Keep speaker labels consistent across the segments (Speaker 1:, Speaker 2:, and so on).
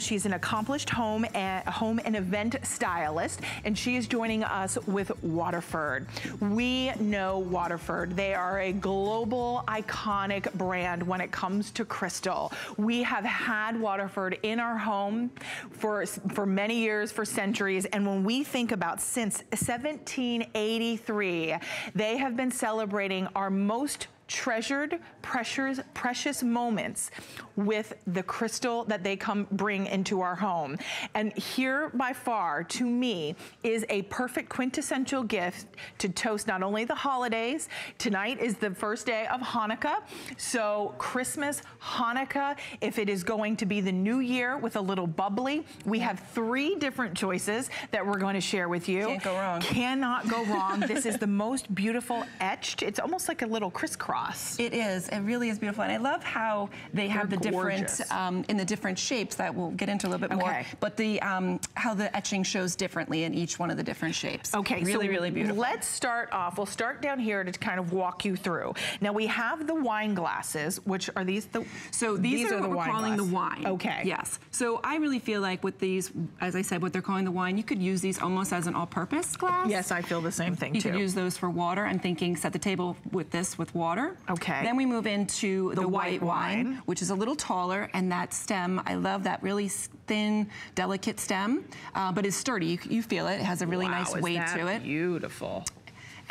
Speaker 1: She's an accomplished home and, home and event stylist, and she is joining us with Waterford. We know Waterford. They are a global, iconic brand when it comes to crystal. We have had Waterford in our home for, for many years, for centuries, and when we think about since 1783, they have been celebrating our most treasured, precious, precious moments with the crystal that they come bring into our home. And here by far, to me, is a perfect quintessential gift to toast not only the holidays, tonight is the first day of Hanukkah, so Christmas, Hanukkah, if it is going to be the new year with a little bubbly, we have three different choices that we're going to share with you.
Speaker 2: Can't go wrong.
Speaker 1: Cannot go wrong. this is the most beautiful etched. It's almost like a little crisscross gloss.
Speaker 2: It is. It really is beautiful. And I love how they have They're the gorgeous. different, um, in the different shapes that we'll get into a little bit okay. more. But the um, how the etching shows differently in each one of the different shapes.
Speaker 1: Okay,
Speaker 2: really,
Speaker 1: so
Speaker 2: really beautiful.
Speaker 1: Let's start off. We'll start down here to kind of walk you through. Now we have the wine glasses, which are these the
Speaker 2: So these, these are, are, what we're calling glass. the wine.
Speaker 1: Okay.
Speaker 2: Yes. So I really feel like with these, as I said, what they're calling the wine, you could use these almost as an all-purpose glass.
Speaker 1: Yes, I feel the same thing
Speaker 2: you
Speaker 1: too.
Speaker 2: You could use those for water. I'm thinking set the table with this with water.
Speaker 1: Okay.
Speaker 2: Then we move into the, the white, white wine, wine, which is a little taller, and that stem, I love that really thin, delicate stem, uh, but it's sturdy. You, you, feel it. It has a really
Speaker 1: wow,
Speaker 2: nice weight to it.
Speaker 1: beautiful.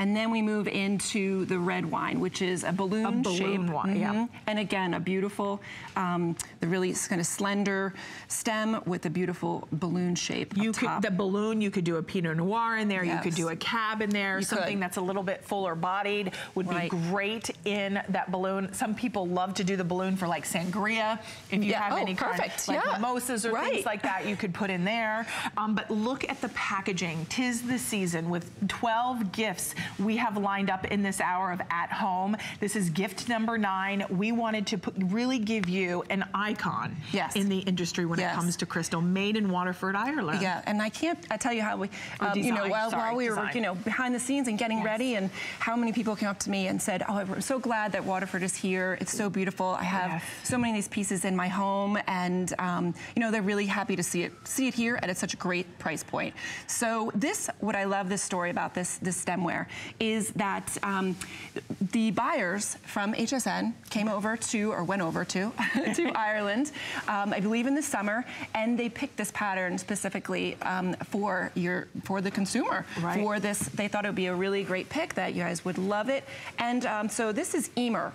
Speaker 2: And then we move into the red wine, which is a balloon
Speaker 1: A balloon
Speaker 2: shape.
Speaker 1: wine, mm -hmm. yeah.
Speaker 2: Mm-hmm. And again, a beautiful, um, the really kind of slender stem with a beautiful balloon shape
Speaker 1: you could,
Speaker 2: top.
Speaker 1: The balloon, you could do a Pinot Noir in there. Yes. You could do a cab in there.
Speaker 2: You
Speaker 1: something
Speaker 2: could.
Speaker 1: that's a little bit fuller bodied would right. be great in that balloon. Some people love to do the balloon for like sangria. If you
Speaker 2: yeah.
Speaker 1: have
Speaker 2: oh,
Speaker 1: any
Speaker 2: perfect.
Speaker 1: kind of like
Speaker 2: yeah.
Speaker 1: mimosas or
Speaker 2: right.
Speaker 1: things like that, you could put in there. Um, but look at the packaging. Tis the season with 12 gifts we have lined up in this hour of At Home. This is gift number nine. We wanted to put, really give you an icon
Speaker 2: yes.
Speaker 1: in the industry when yes. it comes to crystal, made in Waterford, Ireland.
Speaker 2: Yeah, and I can't I tell you how we, um, you know, while,
Speaker 1: Sorry,
Speaker 2: while we
Speaker 1: design.
Speaker 2: were, you know, behind the scenes and getting yes. ready and how many people came up to me and said, oh, I'm so glad that Waterford is here. It's so beautiful. I have so many of these pieces in my home and, um, you know, they're really happy to see it, see it here at such a great price point. So this, what I love this story about this, this stemware is that um, the buyers from HSN came over to, or went over to, to Ireland, um, I believe in the summer, and they picked this pattern specifically um, for your for the consumer.
Speaker 1: Right.
Speaker 2: For this, they thought it would be a really great pick that you guys would love it. And um, so this is Eimer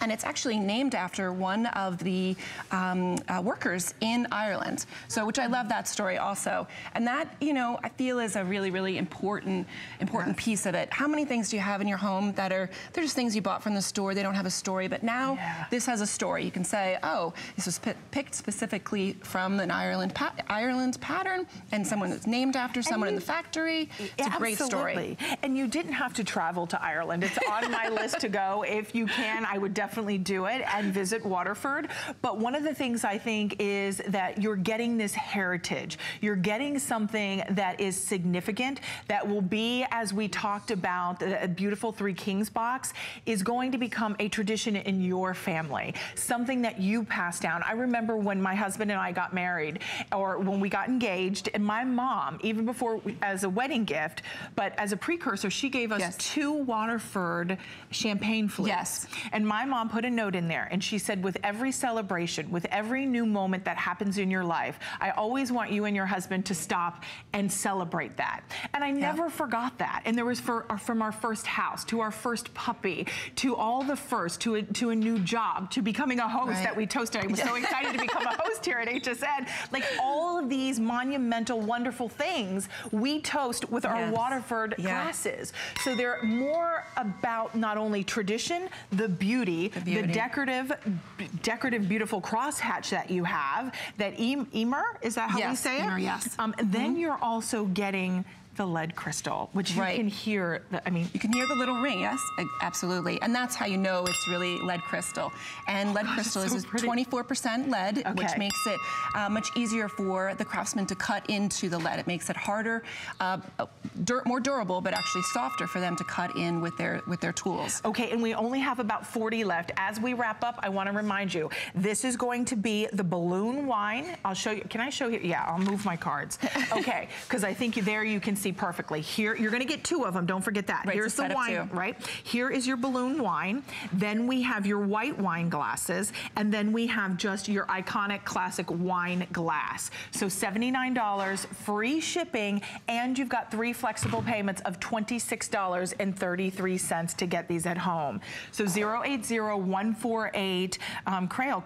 Speaker 2: and it's actually named after one of the um, uh, workers in Ireland. So, which I love that story also. And that, you know, I feel is a really, really important, important yes. piece of it. How many things do you have in your home that are, they're just things you bought from the store, they don't have a story, but now yeah. this has a story. You can say, oh, this was picked specifically from an Ireland, pa Ireland pattern, and someone that's named after someone you, in the factory. It's a great story.
Speaker 1: And you didn't have to travel to Ireland. It's on my list to go. If you can, I would definitely definitely do it and visit Waterford. But one of the things I think is that you're getting this heritage. You're getting something that is significant that will be, as we talked about, the beautiful Three Kings box is going to become a tradition in your family. Something that you pass down. I remember when my husband and I got married or when we got engaged and my mom, even before as a wedding gift, but as a precursor, she gave us yes. two Waterford champagne flutes.
Speaker 2: Yes.
Speaker 1: And my mom mom put a note in there and she said, with every celebration, with every new moment that happens in your life, I always want you and your husband to stop and celebrate that. And I never forgot that. And there was for, uh, from our first house to our first puppy to all the first to a, to a new job to becoming a host right. that we toasted. I was so excited to become a host here at HSN. Like all of these monumental, wonderful things we toast with our. Waterford yes. glasses. So they're more about not only tradition, the beauty, the, the decorative, decorative, beautiful crosshatch that you have, that Eimer, is that how
Speaker 2: yes,
Speaker 1: we say it?
Speaker 2: Eimer, yes.
Speaker 1: Um, then mm -hmm. you're also getting the lead crystal, which you can hear, the, I mean,
Speaker 2: You can hear the little ring, yes, absolutely. And that's how you know it's really lead crystal. And lead
Speaker 1: gosh,
Speaker 2: crystal
Speaker 1: so
Speaker 2: is 24% lead, which makes it uh, much easier for the craftsman to cut into the lead. It makes it harder, uh, dur- more durable, but actually softer for them to cut in with their with their tools.
Speaker 1: Okay, and we only have about 40 left. As we wrap up, I want to remind you, this is going to be the balloon wine. I'll show you. Can I show you? Yeah, I'll move my cards. Okay, because I think there you can see perfectly. Here, you're going to get two of them. Don't forget that.
Speaker 2: Right,
Speaker 1: Here's the wine, right? Here is your balloon wine. Then we have your white wine glasses, and then we have just your iconic classic wine glass. So $79, free shipping, and you've got three flexible payments of $26.33 to get these at home. So 080148 um, Crail.